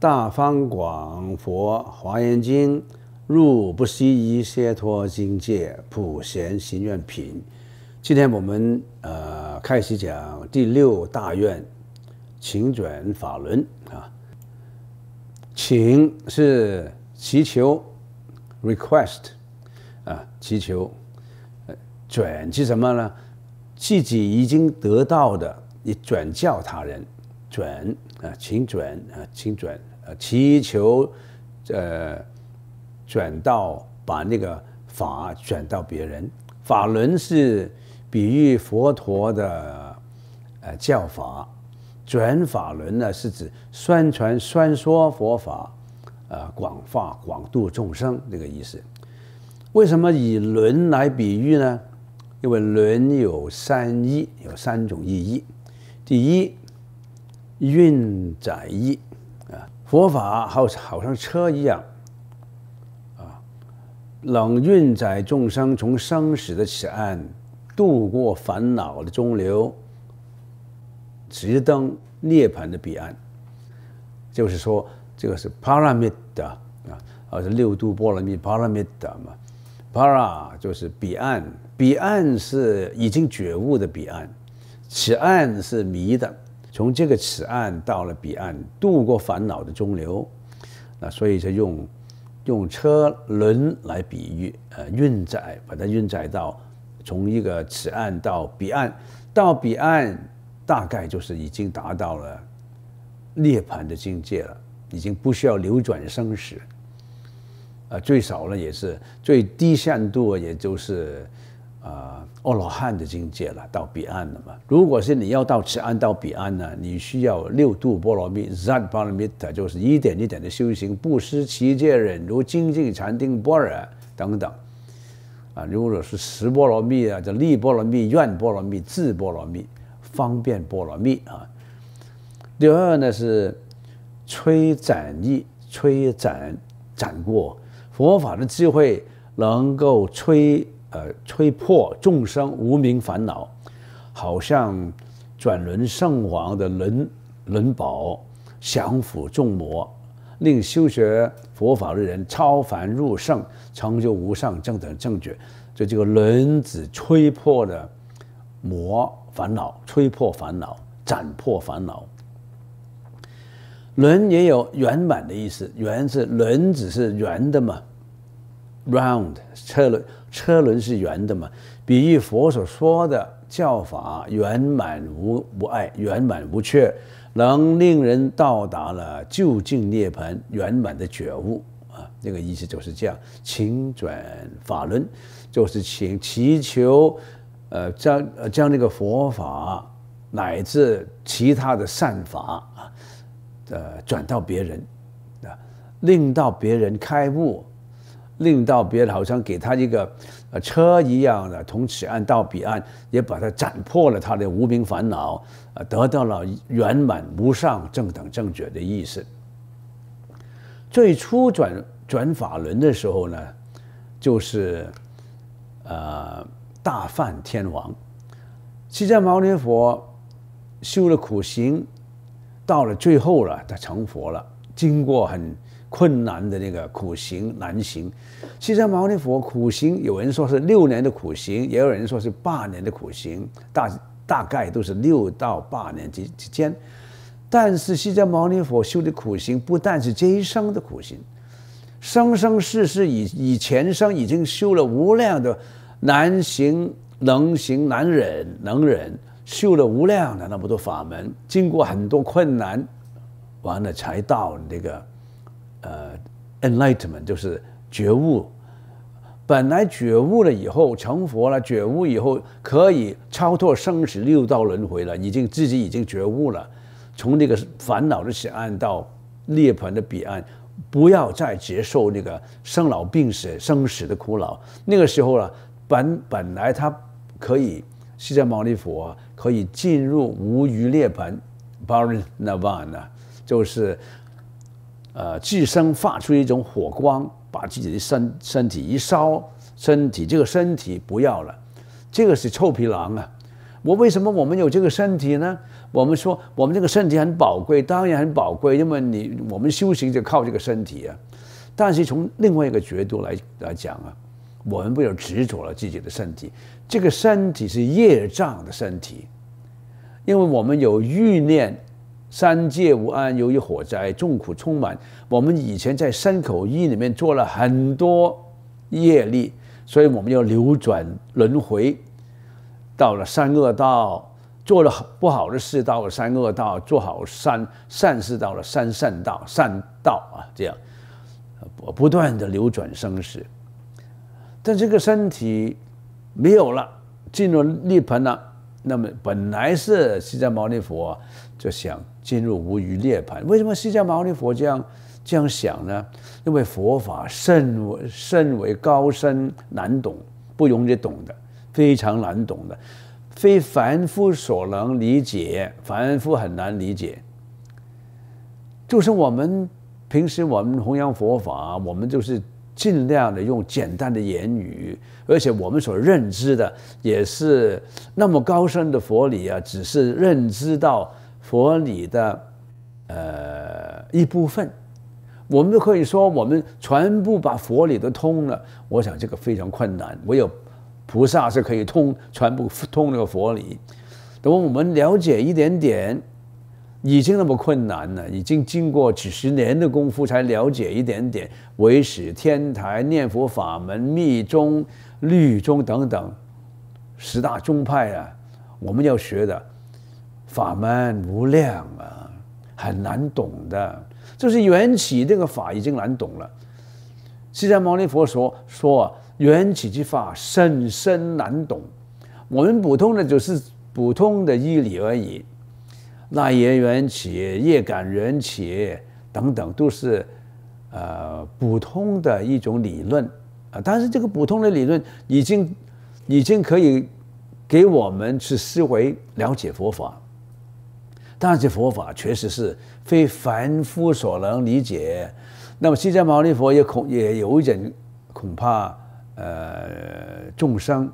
大方广佛华严经入不思议解脱境界普贤行愿品。今天我们呃开始讲第六大愿请转法轮啊，请是祈求 request 啊，祈求转是什么呢？自己已经得到的，你转教他人，转啊，请转啊，请转啊，祈求，呃，转到把那个法转到别人。法轮是比喻佛陀的呃教法，转法轮呢是指宣传宣说佛法，呃，广化广度众生这个意思。为什么以轮来比喻呢？因为轮有三义，有三种意义。第一，运载义啊，佛法好好像车一样啊，能运载众生从生死的此岸渡过烦恼的中流，直登涅槃的彼岸。就是说，这个是 paramita 啊，啊是六度波罗蜜 paramita 嘛，para 就是彼岸。彼岸是已经觉悟的彼岸，此岸是迷的。从这个此岸到了彼岸，渡过烦恼的中流，那所以就用用车轮来比喻，呃，运载把它运载到从一个此岸到彼岸，到彼岸大概就是已经达到了涅槃的境界了，已经不需要流转生死，啊，最少呢也是最低限度，也就是。啊，阿罗汉的境界了，到彼岸了嘛？如果是你要到此岸到彼岸呢，你需要六度波罗蜜，zat 波罗蜜，就是一点一点的修行，不失其戒、忍辱、精进、禅定、般若等等。啊，如果是十波罗蜜啊，叫利波罗蜜、愿波罗蜜、智波罗蜜、方便波罗蜜啊。第二呢是摧斩意，摧斩斩过佛法的智慧，能够摧。呃，吹破众生无名烦恼，好像转轮圣王的轮轮宝，降伏众魔，令修学佛法的人超凡入圣，成就无上正等正觉。就这个轮子吹破了魔烦恼，吹破烦恼，斩破烦恼。轮也有圆满的意思，圆是轮子是圆的嘛，round 车轮。车轮是圆的嘛？比喻佛所说的教法圆满无无碍，圆满无缺，能令人到达了究竟涅槃圆满的觉悟啊！那个意思就是这样。请转法轮，就是请祈求，呃，将将那个佛法乃至其他的善法啊，呃，转到别人啊，令到别人开悟。令到别人好像给他一个呃车一样的，从此岸到彼岸，也把他斩破了他的无名烦恼，呃，得到了圆满无上正等正觉的意思。最初转转法轮的时候呢，就是呃大梵天王，释迦牟尼佛修了苦行，到了最后了，他成佛了，经过很。困难的那个苦行难行，释迦牟尼佛苦行，有人说是六年的苦行，也有人说是八年的苦行，大大概都是六到八年之之间。但是释迦牟尼佛修的苦行，不但是这一生的苦行，生生世世以以前生已经修了无量的难行能行难忍能忍，修了无量的那么多法门，经过很多困难，完了才到那个。呃，enlightenment 就是觉悟。本来觉悟了以后成佛了，觉悟以后可以超脱生死六道轮回了，已经自己已经觉悟了，从那个烦恼的彼岸到涅槃的彼岸，不要再接受那个生老病死、生死的苦恼。那个时候呢，本本来他可以释迦牟尼佛可以进入无余涅槃 b a r i n a v a n a 就是。呃，自身发出一种火光，把自己的身身体一烧，身体这个身体不要了，这个是臭皮囊啊！我为什么我们有这个身体呢？我们说我们这个身体很宝贵，当然很宝贵，因为你我们修行就靠这个身体啊。但是从另外一个角度来来讲啊，我们不要执着了自己的身体，这个身体是业障的身体，因为我们有欲念，三界无安，由于火灾，众苦充满。我们以前在三口一里面做了很多业力，所以我们要流转轮回，到了三恶道。做了不好的事，到了三恶道；做好善善事，到了三善道、善道啊，这样不不断的流转生死。但这个身体没有了，进入涅槃了。那么本来是释迦牟尼佛就想进入无余涅槃。为什么释迦牟尼佛这样这样想呢？因为佛法甚为甚为高深难懂，不容易懂的，非常难懂的。非凡夫所能理解，凡夫很难理解。就是我们平时我们弘扬佛法，我们就是尽量的用简单的言语，而且我们所认知的也是那么高深的佛理啊，只是认知到佛理的呃一部分。我们可以说我们全部把佛理都通了，我想这个非常困难。唯有。菩萨是可以通全部通那个佛理，等我们了解一点点，已经那么困难了，已经经过几十年的功夫才了解一点点唯识、天台、念佛法门、密宗、律宗等等十大宗派啊，我们要学的法门无量啊，很难懂的，就是缘起这个法已经难懂了。释迦牟尼佛说说。缘起之法深深难懂，我们普通的就是普通的义理而已。那言缘起、业感缘起等等，都是呃普通的一种理论啊。但是这个普通的理论已经已经可以给我们去思维了解佛法，但是佛法确实是非凡夫所能理解。那么释迦牟尼佛也恐也有一点恐怕。呃，众生，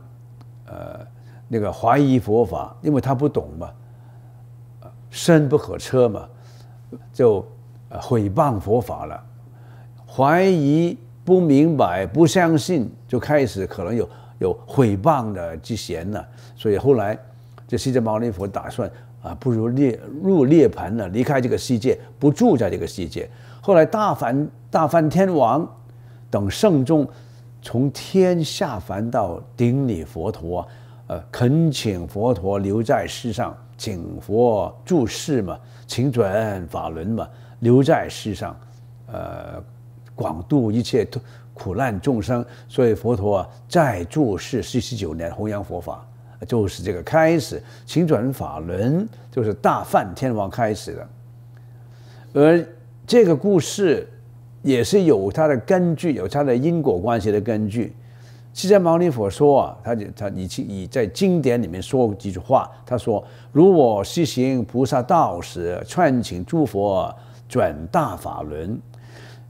呃，那个怀疑佛法，因为他不懂嘛，深不可测嘛，就毁谤佛法了，怀疑不明白不相信，就开始可能有有毁谤的之嫌了。所以后来，这释迦牟尼佛打算啊，不如涅入涅盘了，离开这个世界，不住在这个世界。后来大梵大梵天王等圣众。从天下凡到顶礼佛陀，呃，恳请佛陀留在世上，请佛住世嘛，请转法轮嘛，留在世上，呃，广度一切苦难众生。所以佛陀啊在住世四十九年弘扬佛法，就是这个开始，请转法轮就是大梵天王开始的，而这个故事。也是有它的根据，有它的因果关系的根据。释迦牟尼佛说啊，他就他以以在经典里面说过几句话。他说：“如我实行菩萨道时，劝请诸佛转大法轮。”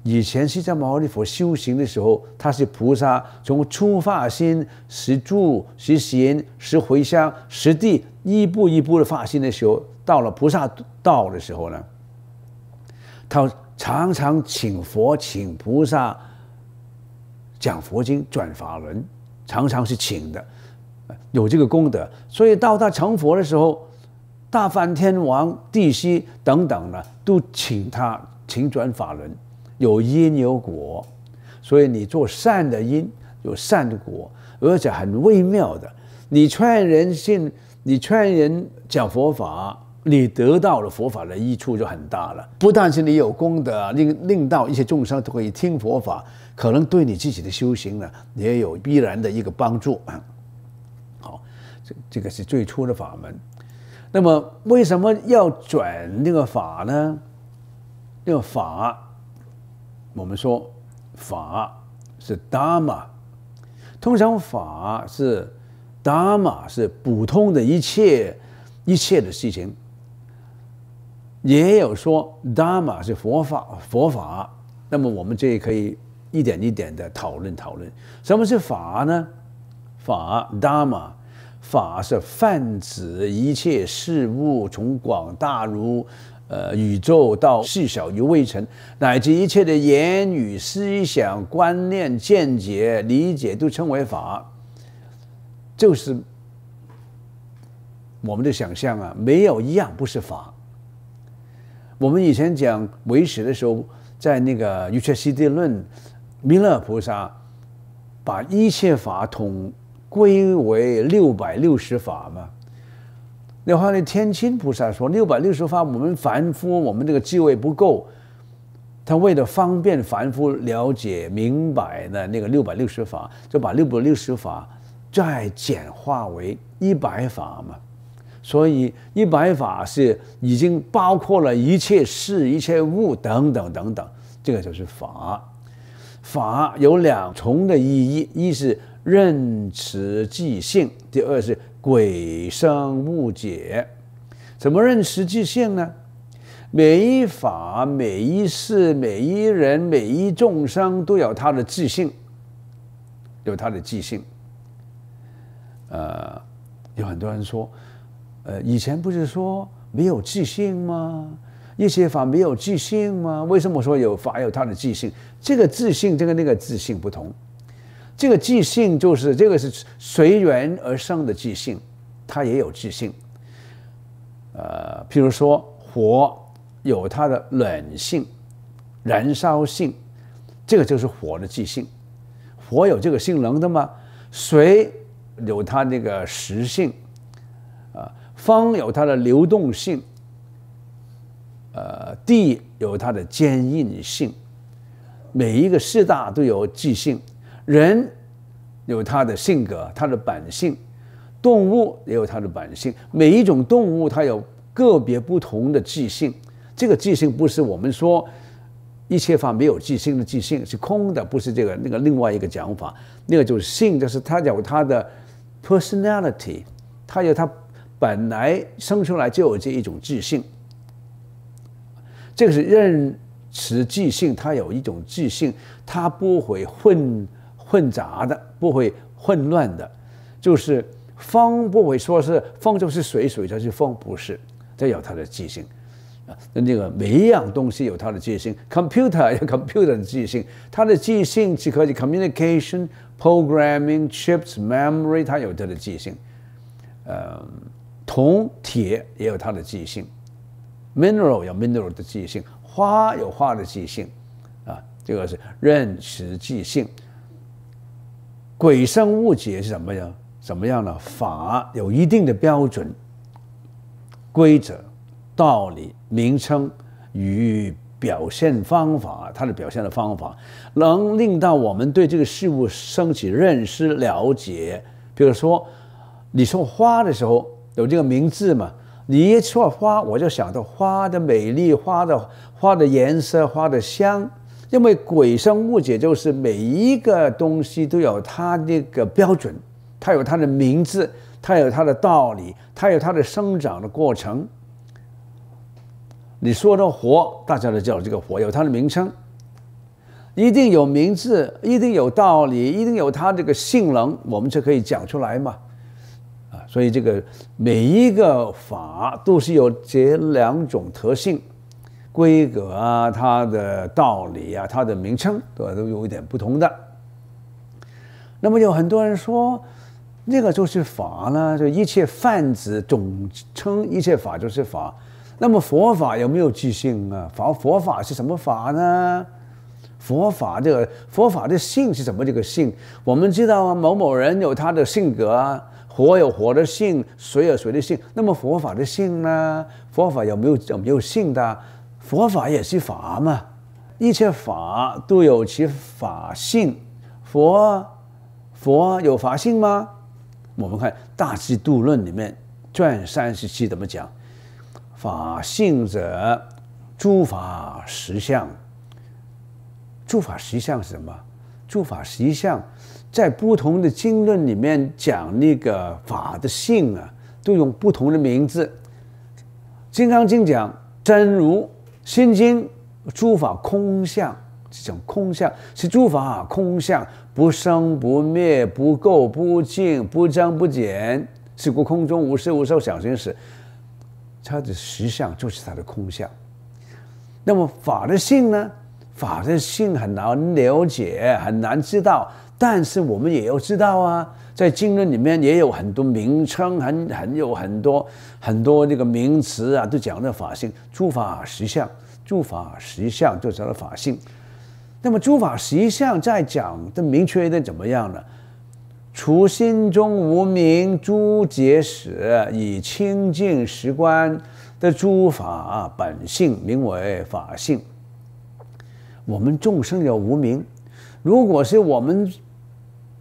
以前释迦牟尼佛修行的时候，他是菩萨，从初发心、实住、实行、实回向、实地，一步一步的发心的时候，到了菩萨道的时候呢，他。常常请佛、请菩萨讲佛经、转法轮，常常是请的，有这个功德。所以到他成佛的时候，大梵天王、地西等等呢，都请他请转法轮，有因有果。所以你做善的因，有善的果，而且很微妙的。你劝人信，你劝人讲佛法。你得到了佛法的益处就很大了，不但是你有功德，令令到一些众生都可以听佛法，可能对你自己的修行呢也有必然的一个帮助。好，这这个是最初的法门。那么为什么要转那个法呢？那个法，我们说法是 dharma，，通常法是 dharma 是普通的一切一切的事情。也有说，Dama 是佛法，佛法。那么我们这也可以一点一点的讨论讨论，什么是法呢？法，Dama，法是泛指一切事物，从广大如呃宇宙到细小如微尘，乃至一切的言语、思想、观念、见解、理解，都称为法。就是我们的想象啊，没有一样不是法。我们以前讲唯识的时候，在那个《瑜伽师地论》，弥勒菩萨把一切法统归为六百六十法嘛。那后呢天亲菩萨说，六百六十法，我们凡夫我们这个智慧不够，他为了方便凡夫了解明白的那个六百六十法，就把六百六十法再简化为一百法嘛。所以一百法是已经包括了一切事、一切物等等等等，这个就是法。法有两重的意义：一是认识即性，第二是鬼生物解。怎么认识即性呢？每一法、每一事、每一人、每一众生都有他的即性，有他的即性。呃，有很多人说。呃，以前不是说没有自信吗？一些法没有自信吗？为什么说有法有它的自信？这个自信，这个那个自信不同。这个自信就是这个是随缘而生的自信，它也有自信。呃，譬如说火有它的冷性、燃烧性，这个就是火的自性。火有这个性能的吗？水有它那个实性。啊方有它的流动性，呃，地有它的坚硬性，每一个四大都有即性，人有他的性格，他的本性，动物也有它的本性，每一种动物它有个别不同的即性，这个即性不是我们说一切法没有即性的即性是空的，不是这个那个另外一个讲法，那个就是性，就是它有它的 personality，它有它。本来生出来就有这一种自信，这个是认识自信，它有一种自信，它不会混混杂的，不会混乱的，就是风不会说是风就是水，水就是风，不是，这有它的自信啊。那个每一样东西有它的自信，computer 有 computer 的自信，它的自信是可以 communication、programming、chips、memory，它有它的自信，嗯。铜、铁也有它的记忆性，mineral 有 mineral 的记忆性，花有花的记忆性，啊，这个是认识记忆性。鬼生物解是什么呀？怎么样呢？法有一定的标准、规则、道理、名称与表现方法，它的表现的方法，能令到我们对这个事物升起认识、了解。比如说，你说花的时候。有这个名字嘛？你一说花，我就想到花的美丽，花的花的颜色，花的香。因为鬼生物解，就是每一个东西都有它那个标准，它有它的名字，它有它的道理，它有它的生长的过程。你说的活，大家都叫这个活，有它的名称，一定有名字，一定有道理，一定有它这个性能，我们就可以讲出来嘛。所以这个每一个法都是有这两种特性、规格啊，它的道理啊，它的名称都都有一点不同的。那么有很多人说，那个就是法呢，就一切泛指总称一切法就是法。那么佛法有没有即性啊？佛佛法是什么法呢？佛法这个佛法的性是什么？这个性我们知道啊，某某人有他的性格啊。火有火的性，水有水的性。那么佛法的性呢？佛法有没有有没有性的？佛法也是法嘛。一切法都有其法性。佛佛有法性吗？我们看《大智度论》里面卷三十七怎么讲？法性者，诸法实相。诸法实相是什么？诸法实相。在不同的经论里面讲那个法的性啊，都用不同的名字。《金刚经》讲真如，《心经》诸法空相，这种空相是诸法空相，不生不灭，不垢不净，不增不减。是故空中无事无受想行识，它的实相就是它的空相。那么法的性呢？法的性很难了解，很难知道，但是我们也要知道啊。在经论里面也有很多名称，很很有很多很多这个名词啊，都讲的法性，诸法实相，诸法实相就叫做法性。那么诸法实相再讲的明确一点怎么样呢？除心中无明诸结使，以清净实观的诸法本性，名为法性。我们众生有无明，如果是我们。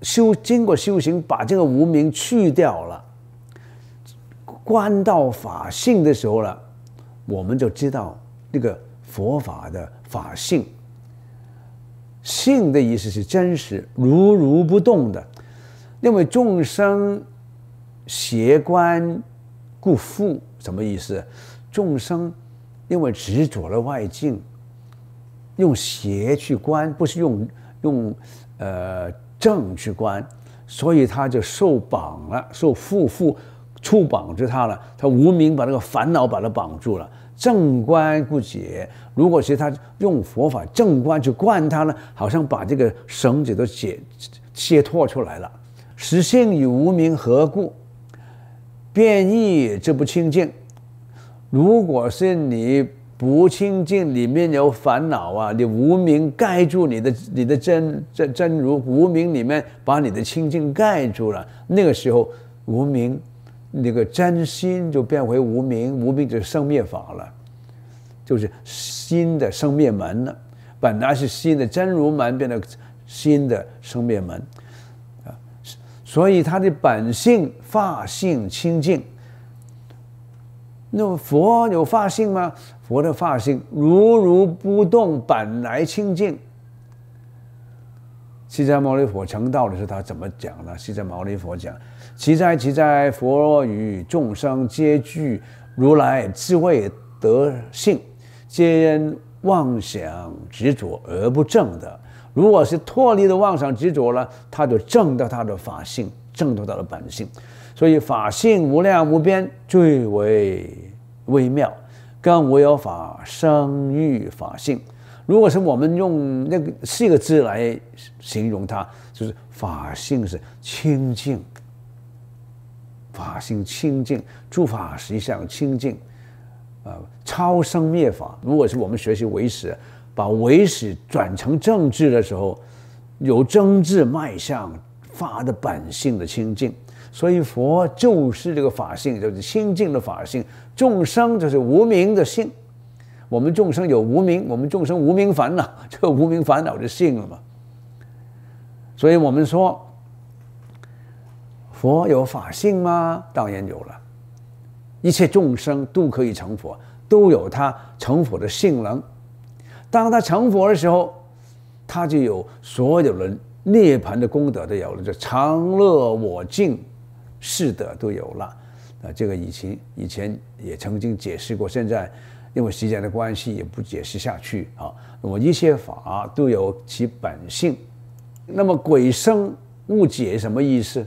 修经过修行，把这个无名去掉了，观到法性的时候了，我们就知道那个佛法的法性。性的意思是真实，如如不动的。因为众生邪观故复，什么意思？众生因为执着了外境，用邪去观，不是用用呃。正去观，所以他就受绑了，受缚缚，触绑着他了。他无名把那个烦恼把他绑住了。正观不解，如果是他用佛法正观去观他呢，好像把这个绳子都解解脱出来了。实性与无名何故？变异这不清净。如果是你。不清净，里面有烦恼啊！你无名盖住你的你的真真真如，无名里面把你的清净盖住了。那个时候，无名那个真心就变为无名，无名就是生灭法了，就是新的生灭门了。本来是新的真如门，变得新的生灭门啊！所以他的本性法性清净。那佛有法性吗？佛的法性如如不动，本来清净。释迦牟尼佛成道的时候，他怎么讲呢？释迦牟尼佛讲：“其在其在，佛与众生皆具如来智慧德性，皆因妄想执着而不正的。如果是脱离了妄想执着了，他就正到他的法性，正到他的本性。所以法性无量无边，最为。”微妙，更无有法生育法性。如果是我们用那个四个字来形容它，就是法性是清净，法性清净，诸法实际上清净，啊，超生灭法。如果是我们学习唯识，把唯识转成政治的时候，有政治迈向法的本性的清净。所以佛就是这个法性，就是清净的法性。众生就是无名的性，我们众生有无名，我们众生无名烦恼，这个无名烦恼的性了嘛。所以我们说，佛有法性吗？当然有了。一切众生都可以成佛，都有他成佛的性能。当他成佛的时候，他就有所有的涅盘的功德都有了，就常乐我净。是的，都有了，啊，这个以前以前也曾经解释过，现在因为时间的关系也不解释下去啊。那么一切法都有其本性，那么鬼生误解什么意思？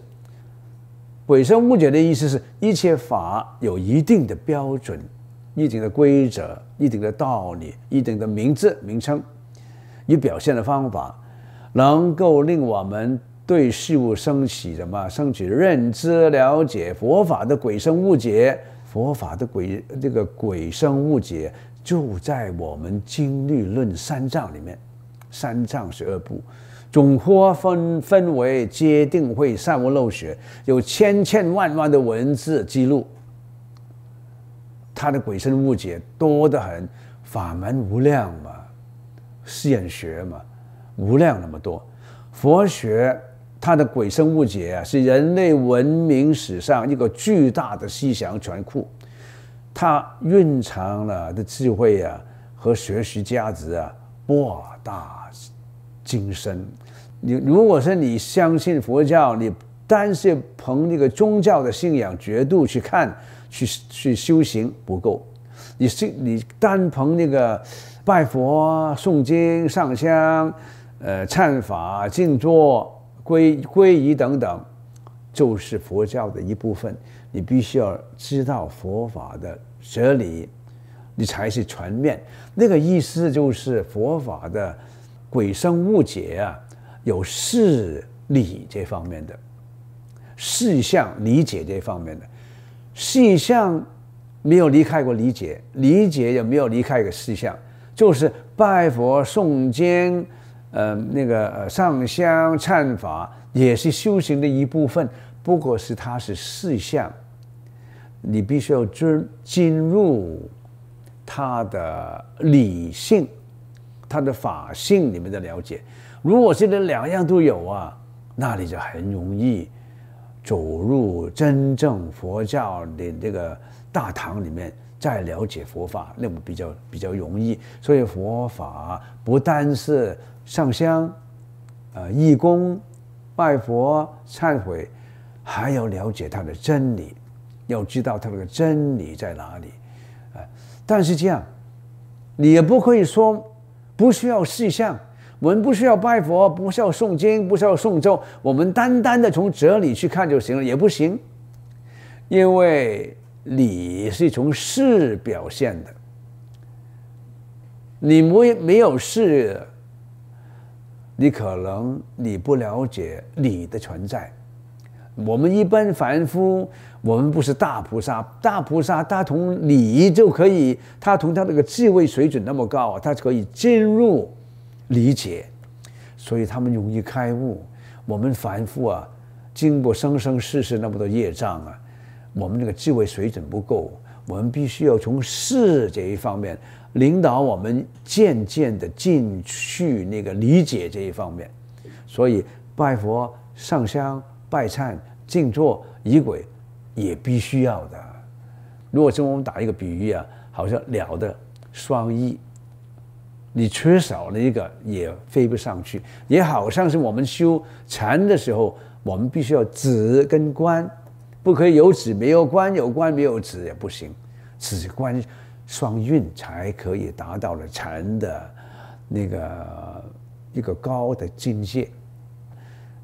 鬼生误解的意思是一切法有一定的标准、一定的规则、一定的道理、一定的名字名称与表现的方法，能够令我们。对事物升起什么？升起认知、了解佛法的鬼生误解，佛法的鬼这个鬼生误解就在我们经律论三藏里面。三藏十二部，总括分分为皆定会善无漏学，有千千万万的文字记录。他的鬼生误解多得很，法门无量嘛，现学嘛，无量那么多，佛学。他的鬼生误解啊，是人类文明史上一个巨大的思想权库，它蕴藏了的智慧啊和学习价值啊博大精深。你如果说你相信佛教，你单是凭那个宗教的信仰角度去看、去去修行不够，你是你单凭那个拜佛、诵经、上香、呃忏法、静坐。皈皈依等等，就是佛教的一部分。你必须要知道佛法的哲理，你才是全面。那个意思就是佛法的鬼生物解啊，有事理这方面的事项理解这方面的事项没有离开过理解，理解也没有离开过事项，就是拜佛诵经。呃，那个，上香忏法也是修行的一部分，不过是它是事项，你必须要进进入它的理性、它的法性里面的了解。如果这两样都有啊，那你就很容易走入真正佛教的这个大堂里面，再了解佛法，那么比较比较容易。所以佛法不单是。上香，呃，义工，拜佛，忏悔，还要了解他的真理，要知道他的真理在哪里，啊！但是这样，你也不可以说不需要事项，我们不需要拜佛，不需要诵经，不需要诵咒，我们单单的从哲理去看就行了，也不行，因为理是从事表现的，你没没有事。你可能你不了解理的存在。我们一般凡夫，我们不是大菩萨，大菩萨他从理就可以，他从他那个智慧水准那么高，他可以进入理解，所以他们容易开悟。我们凡夫啊，经过生生世世那么多业障啊，我们那个智慧水准不够，我们必须要从事这一方面。领导我们渐渐的进去那个理解这一方面，所以拜佛、上香、拜忏、静坐、仪轨也必须要的。如果说我们打一个比喻啊，好像了的双翼，你缺少了一个也飞不上去，也好像是我们修禅的时候，我们必须要止跟观，不可以有子没有官，有官没有子也不行，止观。双运才可以达到了禅的那个一个高的境界。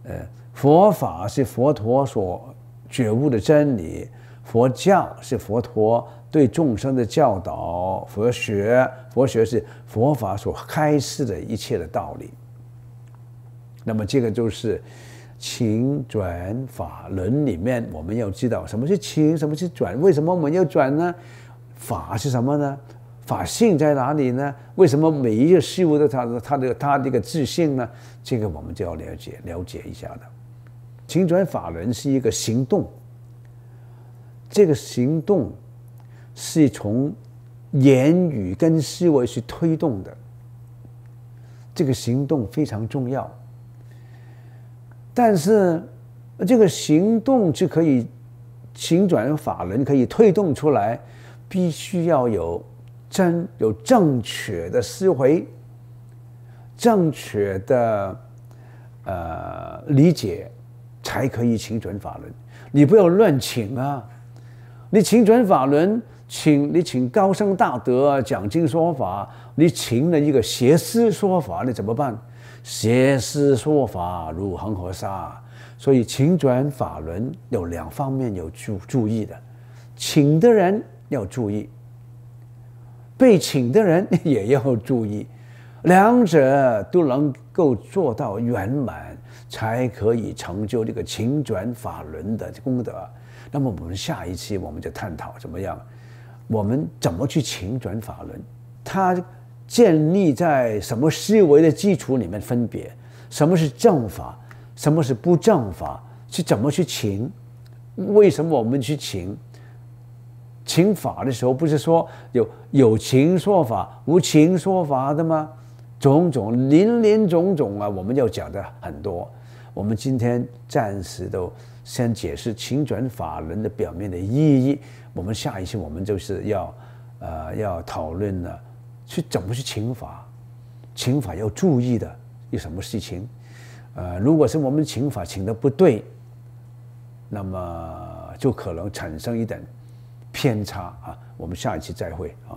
呃，佛法是佛陀所觉悟的真理，佛教是佛陀对众生的教导，佛学佛学是佛法所开示的一切的道理。那么这个就是情转法轮里面，我们要知道什么是情，什么是转，为什么我们要转呢？法是什么呢？法性在哪里呢？为什么每一个事物的它的它的它这个自信呢？这个我们就要了解了解一下的。请转法轮是一个行动，这个行动是从言语跟思维去推动的，这个行动非常重要。但是这个行动就可以行转法轮可以推动出来。必须要有真有正确的思维，正确的呃理解，才可以请转法轮。你不要乱请啊！你请转法轮，请你请高僧大德讲经说法，你请了一个邪师说法，你怎么办？邪师说法如恒河沙，所以请转法轮有两方面有注注意的，请的人。要注意，被请的人也要注意，两者都能够做到圆满，才可以成就这个请转法轮的功德。那么我们下一期我们就探讨怎么样，我们怎么去请转法轮？它建立在什么思维的基础里面？分别什么是正法，什么是不正法？是怎么去请？为什么我们去请？请法的时候，不是说有有情说法、无情说法的吗？种种林林总总啊，我们要讲的很多。我们今天暂时都先解释请转法轮的表面的意义。我们下一期我们就是要呃要讨论呢，去怎么去请法，请法要注意的有什么事情？呃，如果是我们请法请的不对，那么就可能产生一点。偏差啊！我们下一期再会啊。